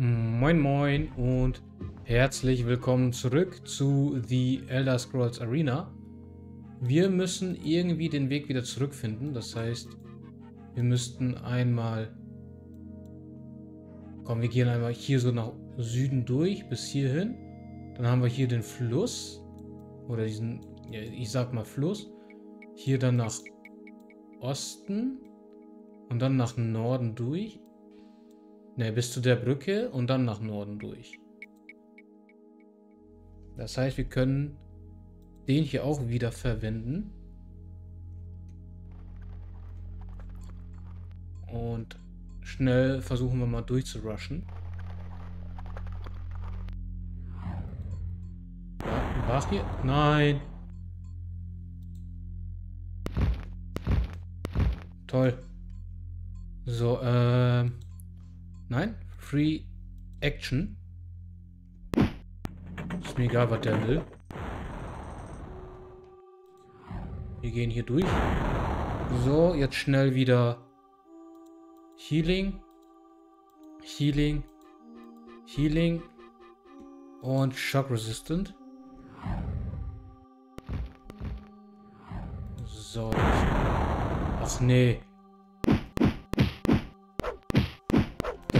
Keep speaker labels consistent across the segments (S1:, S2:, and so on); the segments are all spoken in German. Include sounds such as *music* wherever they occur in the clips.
S1: Moin moin und herzlich willkommen zurück zu The Elder Scrolls Arena. Wir müssen irgendwie den Weg wieder zurückfinden. Das heißt, wir müssten einmal... Komm, wir gehen einmal hier so nach Süden durch, bis hierhin. Dann haben wir hier den Fluss. Oder diesen, ja, ich sag mal Fluss. Hier dann nach Osten. Und dann nach Norden durch. Ne, bis zu der Brücke und dann nach Norden durch. Das heißt, wir können den hier auch wieder verwenden. Und schnell versuchen wir mal durchzurushen. War hier? Nein. Toll. So, ähm... Nein? Free Action. Ist mir egal, was der will. Wir gehen hier durch. So, jetzt schnell wieder Healing. Healing. Healing. Und Shock Resistant. So. Ach nee.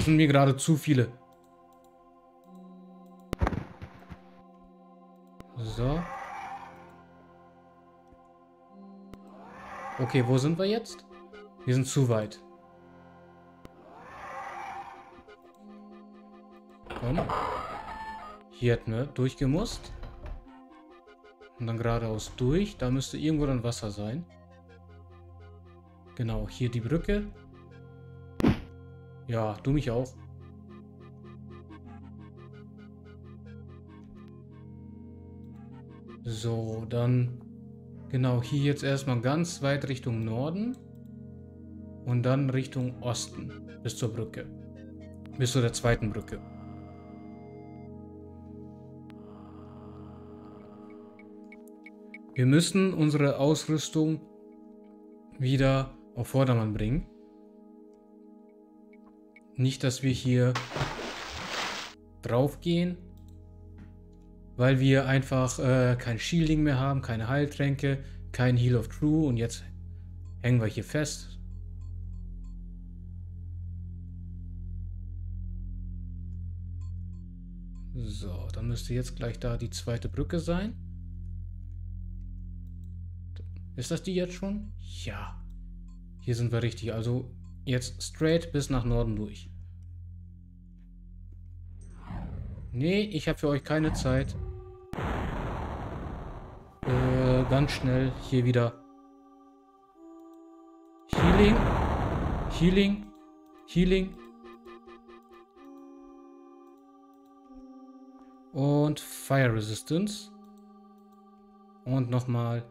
S1: Sind mir gerade zu viele. So. Okay, wo sind wir jetzt? Wir sind zu weit. Komm. Hier hätten wir durchgemusst. Und dann geradeaus durch. Da müsste irgendwo dann Wasser sein. Genau, hier die Brücke. Ja, du mich auch. So, dann genau hier jetzt erstmal ganz weit Richtung Norden und dann Richtung Osten bis zur Brücke. Bis zu der zweiten Brücke. Wir müssen unsere Ausrüstung wieder auf Vordermann bringen. Nicht, dass wir hier drauf gehen, weil wir einfach äh, kein Shielding mehr haben, keine Heiltränke, kein Heal of True und jetzt hängen wir hier fest. So, dann müsste jetzt gleich da die zweite Brücke sein. Ist das die jetzt schon? Ja. Hier sind wir richtig. Also Jetzt straight bis nach Norden durch. Nee, ich habe für euch keine Zeit. Äh, ganz schnell hier wieder. Healing. Healing. Healing. Und Fire Resistance. Und nochmal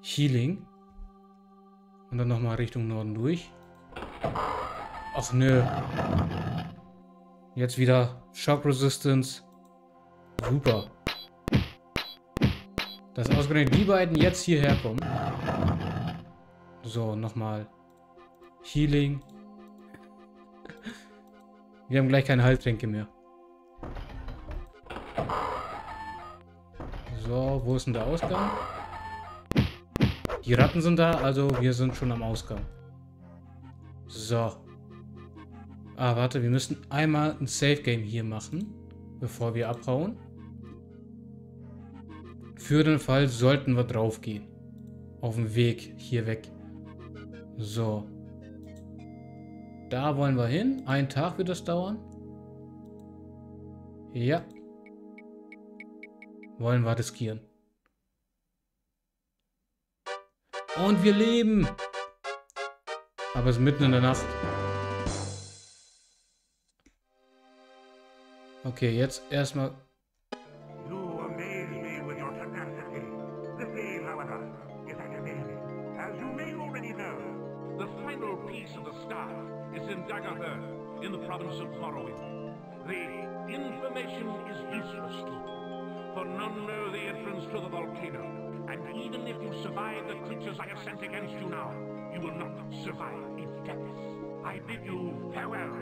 S1: Healing. Und dann nochmal Richtung Norden durch. Ach nö. Jetzt wieder Shock Resistance. Super. Dass ausgerechnet die beiden jetzt hierher kommen. So, nochmal. Healing. Wir haben gleich keine Heiltränke mehr. So, wo ist denn der Ausgang? Die Ratten sind da, also wir sind schon am Ausgang. So. Ah, warte, wir müssen einmal ein Safe Game hier machen, bevor wir abhauen. Für den Fall sollten wir drauf gehen. Auf dem Weg hier weg. So. Da wollen wir hin. Ein Tag wird das dauern. Ja. Wollen wir riskieren. Und wir leben. Aber es ist mitten in der Nacht. Okay, jetzt erstmal.
S2: In the province of information is useless for none know the entrance to the volcano, and even if you survive the creatures I have sent against you now, you will not survive depths. I bid you farewell.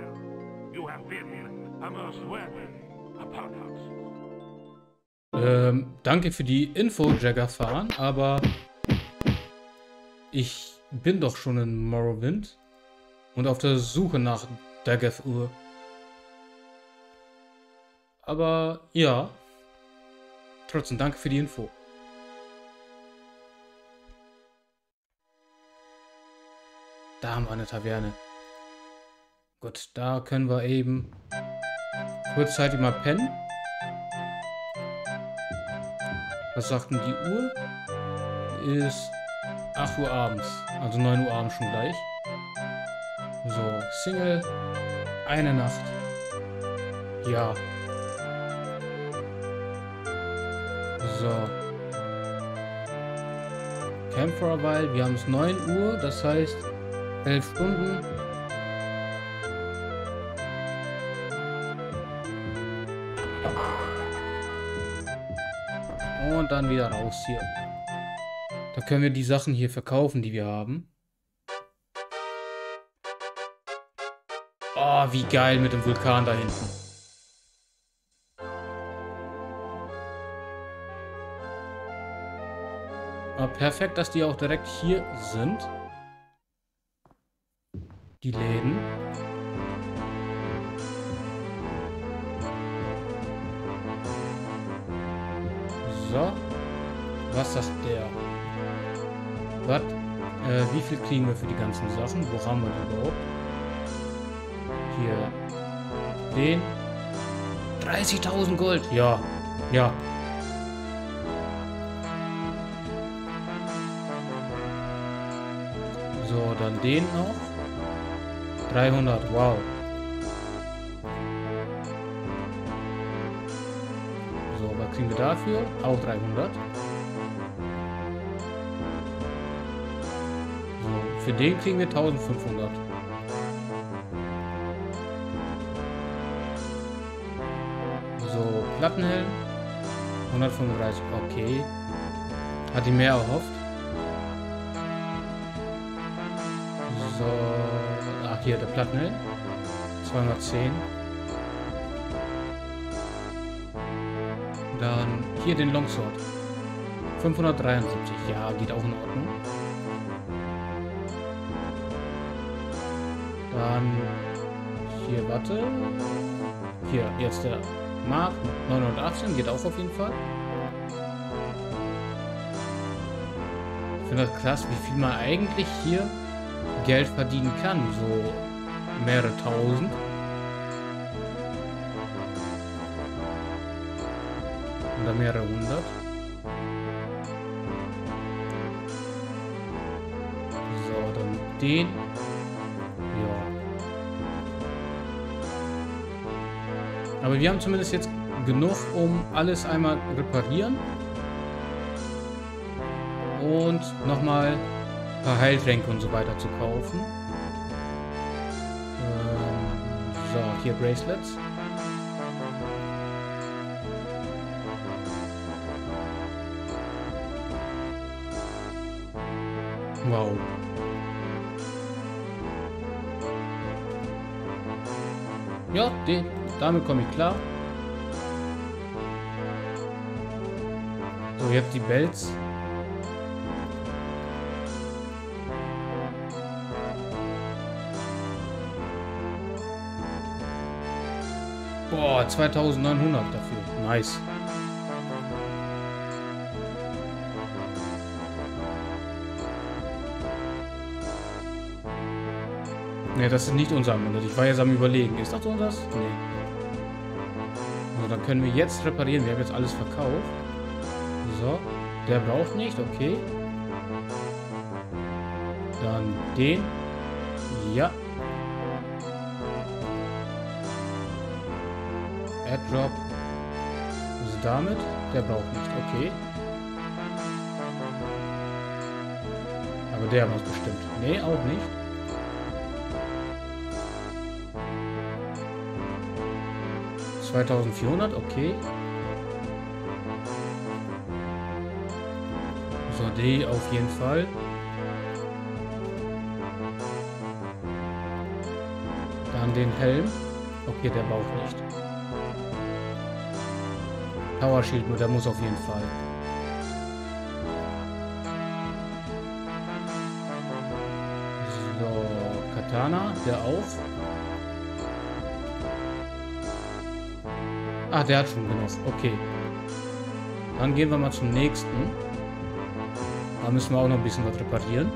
S2: You have been a most worthy opponent.
S1: Ähm, danke für die Info, Jaggerfan, aber ich bin doch schon in Morrowind und auf der Suche nach Daggeth Ur. Aber ja, trotzdem danke für die Info. Da haben wir eine Taverne. Gut, da können wir eben kurzzeitig mal pennen. Was sagt denn die Uhr? Ist 8 Uhr abends. Also 9 Uhr abends schon gleich. So, Single. Eine Nacht. Ja. So. Camp for a while. Wir haben es 9 Uhr. Das heißt 11 Stunden. Und dann wieder raus hier. Da können wir die Sachen hier verkaufen, die wir haben. Oh, wie geil mit dem Vulkan da hinten. Aber perfekt, dass die auch direkt hier sind. Die Läden. So. Was sagt der? Was? Äh, wie viel kriegen wir für die ganzen Sachen? Wo haben wir die überhaupt? Hier. Den. 30.000 Gold. Ja. Ja. So, dann den noch. 300. Wow. So, was kriegen wir dafür? Auch 300. So, für den kriegen wir 1500. So, Plattenhelm. 135. Okay. Hat die mehr erhofft. Hier der Plattenhelm. 210. Dann hier den Longsword. 573. Ja, geht auch in Ordnung. Dann hier, warte. Hier, jetzt der Mark 918. Geht auch auf jeden Fall. Ich finde das krass, wie viel man eigentlich hier Geld verdienen kann. So mehrere tausend. Oder mehrere hundert. So, dann den. Ja. Aber wir haben zumindest jetzt genug, um alles einmal reparieren. Und nochmal ein paar Heiltränke und so weiter zu kaufen. Ähm, so, hier Bracelets. Wow. Ja, den, damit komme ich klar. So, jetzt die Bells. Boah, 2900 dafür. Nice. Ne, das ist nicht unser Amulett. Ich war jetzt am überlegen. Ist das unseres? Nee. So, dann können wir jetzt reparieren. Wir haben jetzt alles verkauft. So. Der braucht nicht. Okay. Dann den. Ja. Airdrop. Ist damit? Der braucht nicht. Okay. Aber der muss bestimmt. Nee, auch nicht. Zweitausendvierhundert, okay. So, die auf jeden Fall. Dann den Helm. Okay, der braucht nicht. Power Shield, nur der muss auf jeden Fall. So, Katana, der auch. Ah, der hat schon genug. Okay. Dann gehen wir mal zum nächsten. Da müssen wir auch noch ein bisschen was reparieren.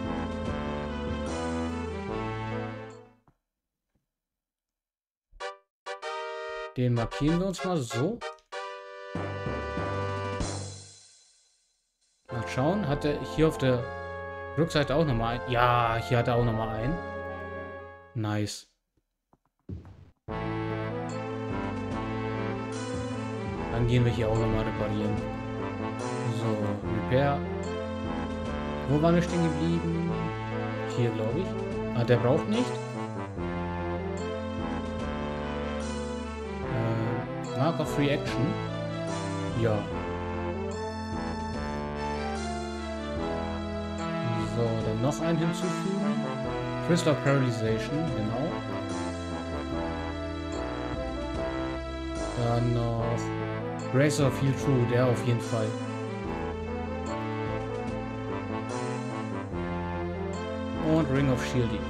S1: Den markieren wir uns mal so. Schauen, hat er hier auf der Rückseite auch nochmal ein? Ja, hier hat er auch nochmal einen. Nice. Dann gehen wir hier auch nochmal reparieren. So, Repair. Wo waren wir stehen geblieben? Hier, glaube ich. Ah, der braucht nicht. Äh, Mark of Reaction. Ja. So, dann noch einen hinzufügen. Crystal Paralyzation, genau. Dann noch Bracer Feel True, der auf jeden Fall. Und Ring of Shielding.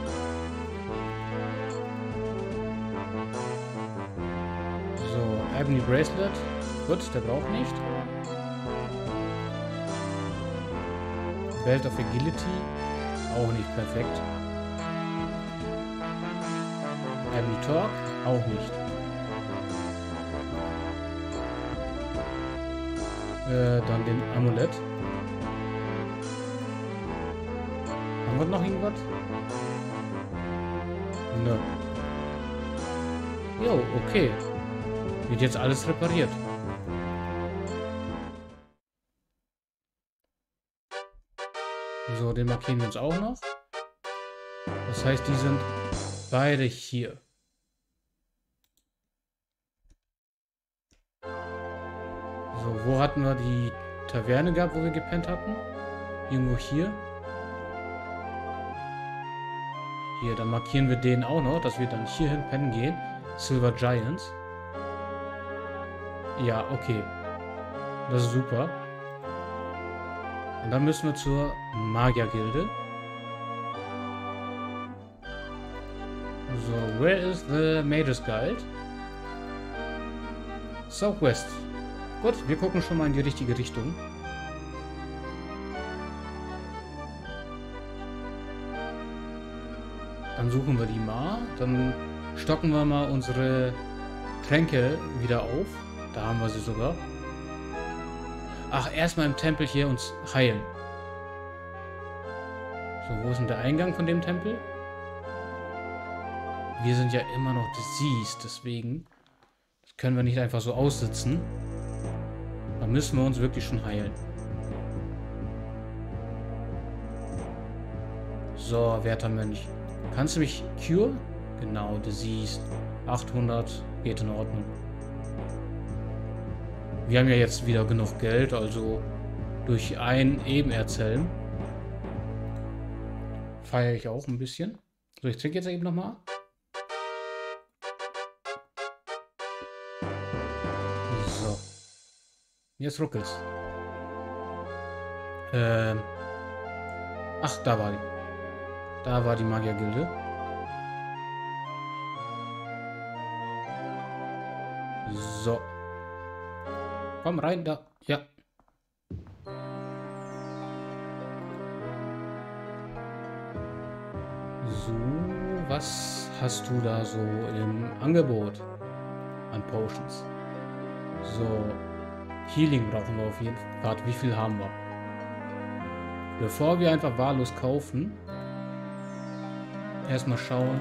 S1: So, Ebony Bracelet. Gut, der braucht nicht. Belt of Agility. Auch nicht perfekt. Ebony Talk. Auch nicht. Äh, dann den Amulett. Haben wir noch irgendwas? Nö. Jo, okay. Wird jetzt alles repariert. Den markieren wir uns auch noch. Das heißt, die sind beide hier. So, wo hatten wir die Taverne gehabt, wo wir gepennt hatten? Irgendwo hier. Hier, dann markieren wir den auch noch, dass wir dann hierhin pennen gehen. Silver Giants. Ja, okay. Das ist super. Und dann müssen wir zur Magiergilde. So, where is the Mages Guild? Southwest. Gut, wir gucken schon mal in die richtige Richtung. Dann suchen wir die mal. Dann stocken wir mal unsere Tränke wieder auf. Da haben wir sie sogar. Ach, erstmal im Tempel hier uns heilen. So, wo ist denn der Eingang von dem Tempel? Wir sind ja immer noch diseased, deswegen das können wir nicht einfach so aussitzen. Da müssen wir uns wirklich schon heilen. So, werter Mönch. Kannst du mich cure? Genau, diseased. 800 geht in Ordnung. Wir haben ja jetzt wieder genug Geld, also durch ein Ebenerzhelm feiere ich auch ein bisschen. So, ich trinke jetzt eben nochmal. So. Jetzt ruckelt's. Ähm. Ach, da war die. Da war die Magiergilde. So. Komm rein da. Ja. So, was hast du da so im Angebot an Potions? So, Healing brauchen wir auf jeden Fall. Warte, wie viel haben wir? Bevor wir einfach wahllos kaufen, erstmal schauen.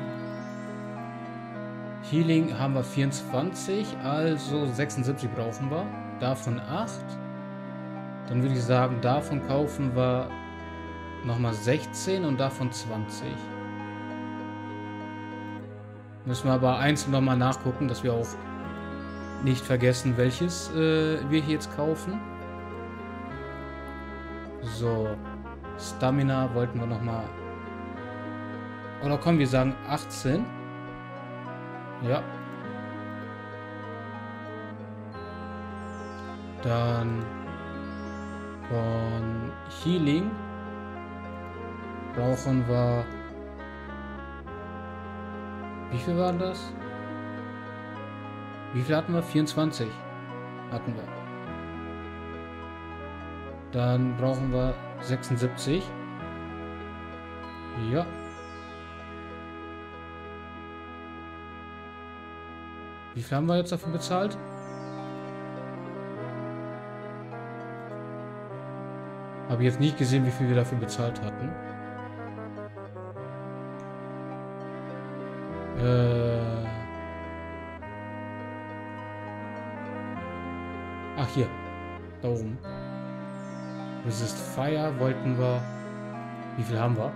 S1: Healing haben wir 24, also 76 brauchen wir. Davon 8. Dann würde ich sagen, davon kaufen wir nochmal 16 und davon 20. Müssen wir aber einzeln nochmal nachgucken, dass wir auch nicht vergessen, welches äh, wir hier jetzt kaufen. So, Stamina wollten wir nochmal... Oder kommen wir sagen 18. Ja. Dann von Healing brauchen wir... Wie viel waren das? Wie viel hatten wir? 24 hatten wir. Dann brauchen wir 76. Ja. Wie viel haben wir jetzt dafür bezahlt? Habe jetzt nicht gesehen, wie viel wir dafür bezahlt hatten. Äh. Ach, hier. Da oben. Resist Fire wollten wir... Wie viel haben wir?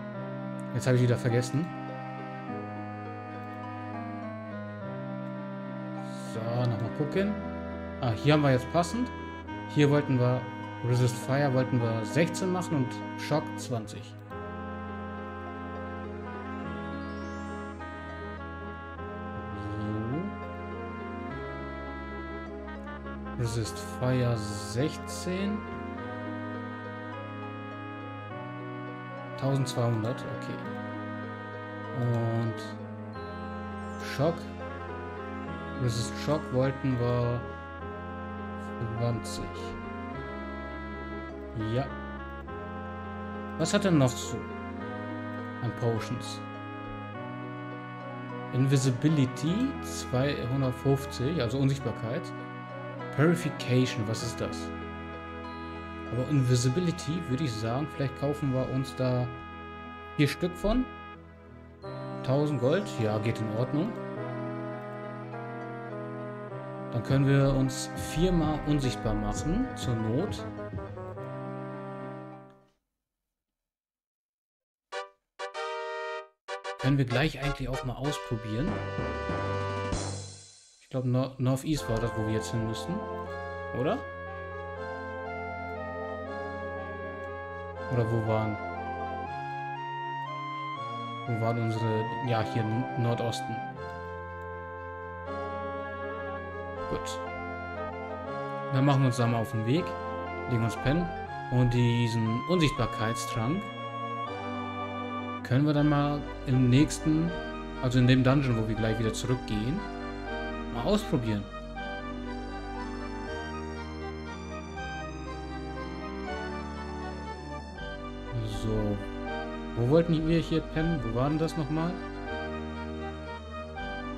S1: Jetzt habe ich wieder vergessen. So, nochmal gucken. Ah, hier haben wir jetzt passend. Hier wollten wir Resist Fire wollten wir 16 machen und Shock 20. So. Resist Fire 16. 1200, okay. Und Schock. Resist Shock wollten wir 20. Ja. Was hat er noch so an Potions? Invisibility 250, also Unsichtbarkeit. Purification, was ist das? Aber Invisibility würde ich sagen, vielleicht kaufen wir uns da vier Stück von. 1000 Gold, ja, geht in Ordnung. Dann können wir uns viermal unsichtbar machen, zur Not. Können wir gleich eigentlich auch mal ausprobieren. Ich glaube, Northeast war das, wo wir jetzt hin müssen. Oder? Oder wo waren... Wo waren unsere... Ja, hier Nordosten. Gut. Dann machen wir uns da mal auf den Weg. Legen uns pennen. Und diesen Unsichtbarkeitstrank können wir dann mal im nächsten, also in dem Dungeon, wo wir gleich wieder zurückgehen, mal ausprobieren. So. Wo wollten wir hier pennen? Wo war denn das nochmal?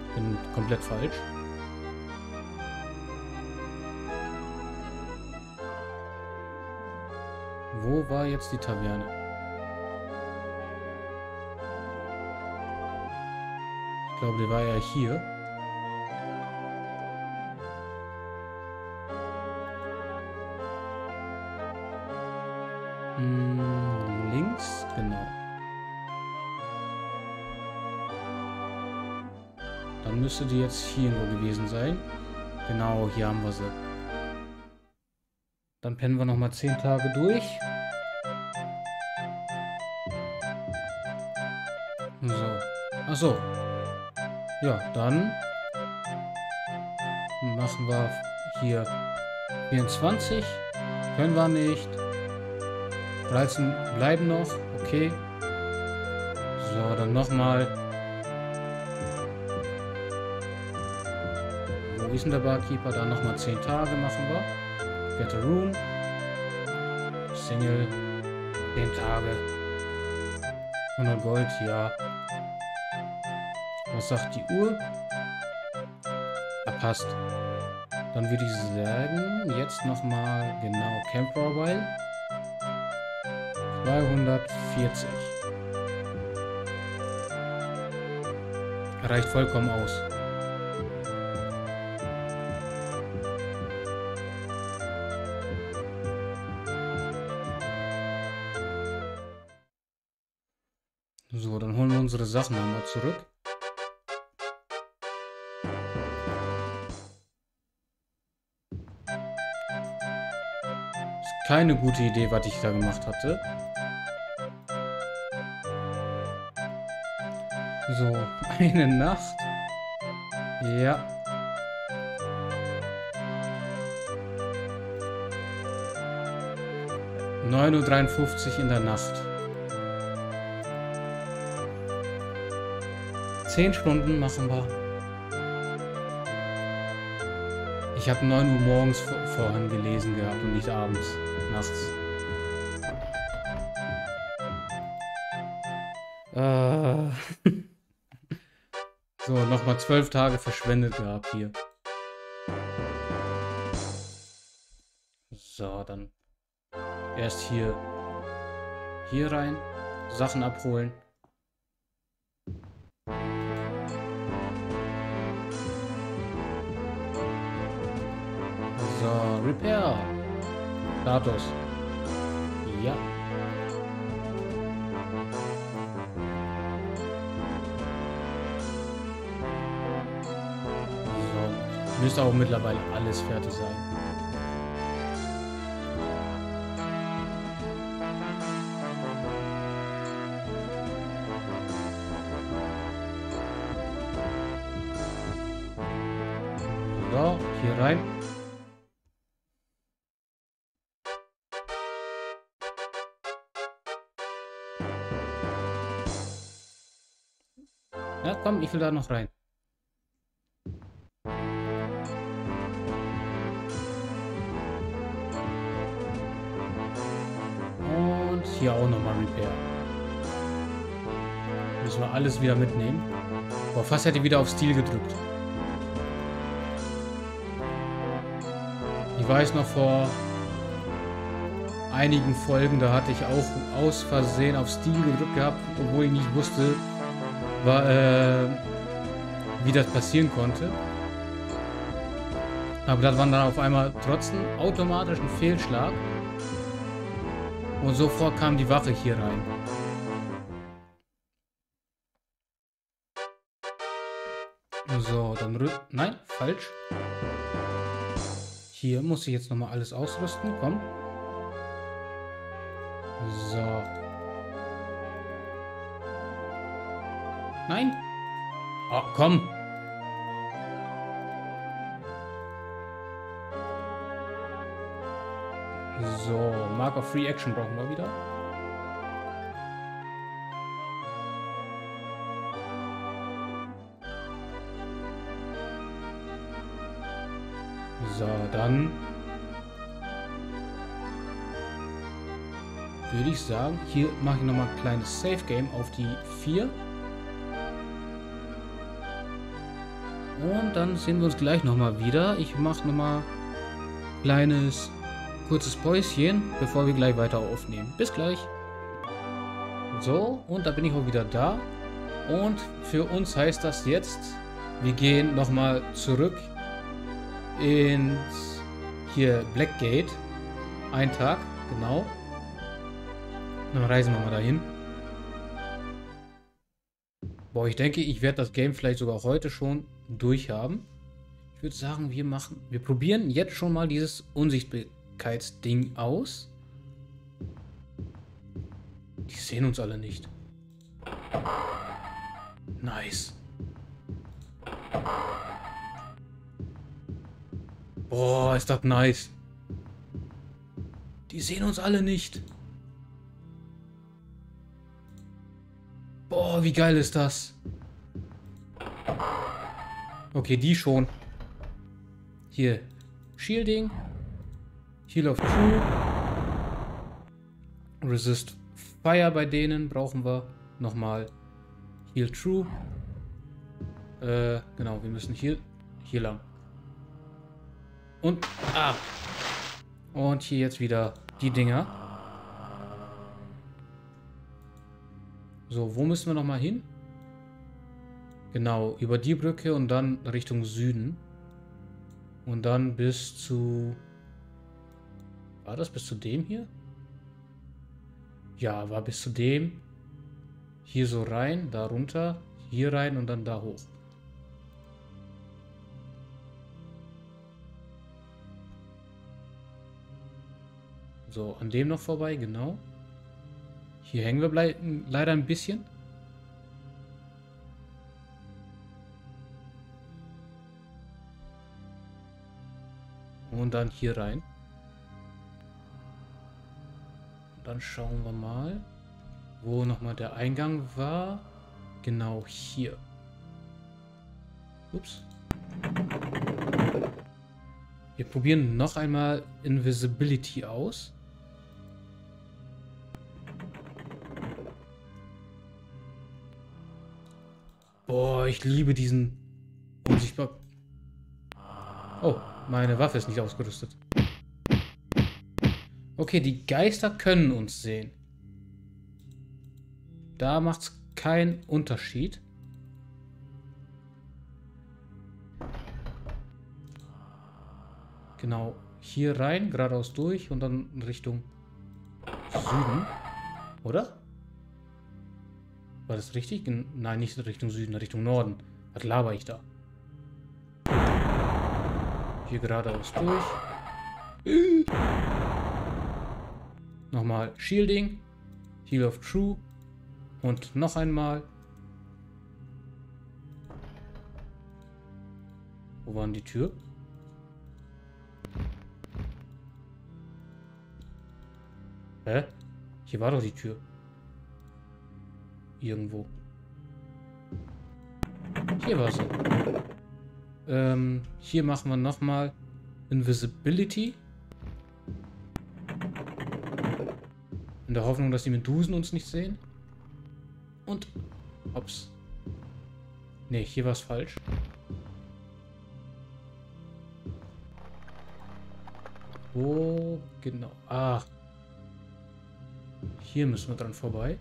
S1: Ich bin komplett falsch. Wo war jetzt die Taverne? Glaube, der war ja hier. Hm, links, genau. Dann müsste die jetzt hier irgendwo gewesen sein. Genau, hier haben wir sie. Dann pennen wir nochmal 10 Tage durch. So. Achso, ja, dann machen wir hier 24. Können wir nicht. 13 bleiben noch. Okay. So, dann nochmal. Wo ist denn der Barkeeper? Dann nochmal 10 Tage machen wir. Get a room. Single. 10 Tage. 100 Gold, ja. Was sagt die Uhr? Ah, passt. Dann würde ich sagen, jetzt nochmal genau Camp While. 240. Reicht vollkommen aus. So, dann holen wir unsere Sachen nochmal zurück. Keine gute Idee, was ich da gemacht hatte. So, *laughs* eine Nacht. Ja. 9.53 Uhr in der Nacht. 10 Stunden machen wir. Ich habe 9 Uhr morgens vor vorhin gelesen gehabt und nicht abends, nachts. Äh. *laughs* so, nochmal 12 Tage verschwendet gehabt hier. So, dann erst hier hier rein, Sachen abholen. So, Repair. Status. Ja. So. Müsste auch mittlerweile alles fertig sein. Ich will da noch rein. Und hier auch nochmal Repair. Müssen wir alles wieder mitnehmen. Boah, fast hätte ich wieder auf Stil gedrückt. Ich weiß noch vor einigen Folgen, da hatte ich auch aus Versehen auf Stil gedrückt gehabt, obwohl ich nicht wusste, war, äh, wie das passieren konnte. Aber das war dann auf einmal trotzdem automatisch ein Fehlschlag. Und sofort kam die Wache hier rein. So, dann rü Nein, falsch. Hier muss ich jetzt nochmal alles ausrüsten. Komm. So. Nein. Oh, komm. So, Mark of Free Action brauchen wir wieder. So, dann würde ich sagen, hier mache ich nochmal ein kleines Save Game auf die 4. Und dann sehen wir uns gleich nochmal wieder. Ich mache nochmal ein kleines, kurzes Päuschen, bevor wir gleich weiter aufnehmen. Bis gleich. So, und da bin ich auch wieder da. Und für uns heißt das jetzt, wir gehen nochmal zurück ins hier Blackgate. Ein Tag, genau. Dann reisen wir mal dahin. Boah, ich denke, ich werde das Game vielleicht sogar heute schon durchhaben. Ich würde sagen, wir machen, wir probieren jetzt schon mal dieses Unsichtbarkeitsding aus. Die sehen uns alle nicht. Nice. Boah, ist das nice. Die sehen uns alle nicht. Boah, wie geil ist das? Okay, die schon. Hier. Shielding. Heal of True. Resist Fire bei denen brauchen wir. Nochmal. Heal True. Äh, genau, wir müssen hier, hier lang. Und, ah. Und hier jetzt wieder die Dinger. So, wo müssen wir nochmal hin? Genau, über die Brücke und dann Richtung Süden. Und dann bis zu... War das bis zu dem hier? Ja, war bis zu dem. Hier so rein, da runter, hier rein und dann da hoch. So, an dem noch vorbei, genau. Hier hängen wir leider ein bisschen. Und dann hier rein. Dann schauen wir mal, wo nochmal der Eingang war. Genau hier. Ups. Wir probieren noch einmal Invisibility aus. Boah, ich liebe diesen unsichtbar... Oh, meine Waffe ist nicht ausgerüstet. Okay, die Geister können uns sehen. Da macht es keinen Unterschied. Genau, hier rein, geradeaus durch und dann Richtung Süden. Oder? War das richtig? Nein, nicht Richtung Süden, Richtung Norden. Was laber ich da? Hier geradeaus durch. Nochmal Shielding. Heal of True. Und noch einmal. Wo war denn die Tür? Hä? Hier war doch die Tür. Irgendwo. Hier war sie. Ähm, hier machen wir nochmal Invisibility. In der Hoffnung, dass die Medusen uns nicht sehen. Und... Ups. Ne, hier war es falsch. Wo genau? Ah. Hier müssen wir dran vorbei.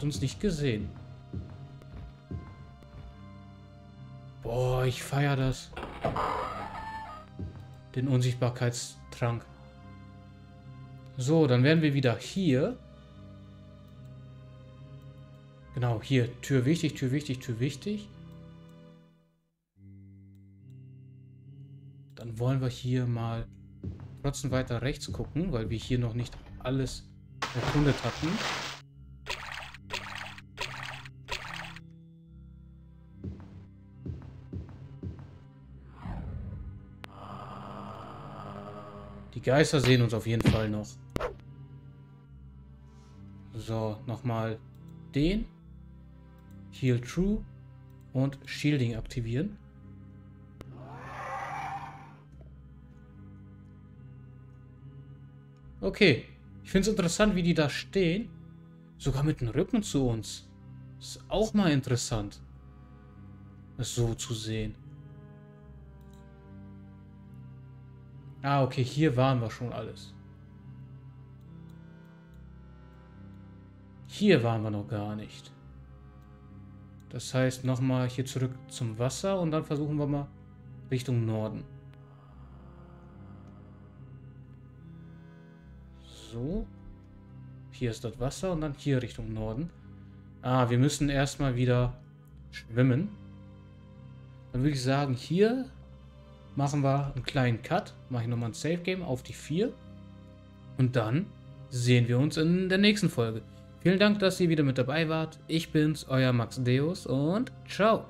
S1: Hat uns nicht gesehen. Boah, ich feiere das. Den Unsichtbarkeitstrank. So, dann werden wir wieder hier. Genau, hier. Tür wichtig, Tür wichtig, Tür wichtig. Dann wollen wir hier mal trotzdem weiter rechts gucken, weil wir hier noch nicht alles erkundet hatten. Die Geister sehen uns auf jeden Fall noch. So, nochmal den. Heal True. Und Shielding aktivieren. Okay. Ich finde es interessant, wie die da stehen. Sogar mit dem Rücken zu uns. Ist auch mal interessant. Das so zu sehen. Ah, okay, hier waren wir schon alles. Hier waren wir noch gar nicht. Das heißt, nochmal hier zurück zum Wasser und dann versuchen wir mal Richtung Norden. So. Hier ist das Wasser und dann hier Richtung Norden. Ah, wir müssen erstmal wieder schwimmen. Dann würde ich sagen, hier machen wir einen kleinen Cut. Mache ich nochmal ein Save Game auf die 4. Und dann sehen wir uns in der nächsten Folge. Vielen Dank, dass ihr wieder mit dabei wart. Ich bin's, euer Max Deus und ciao.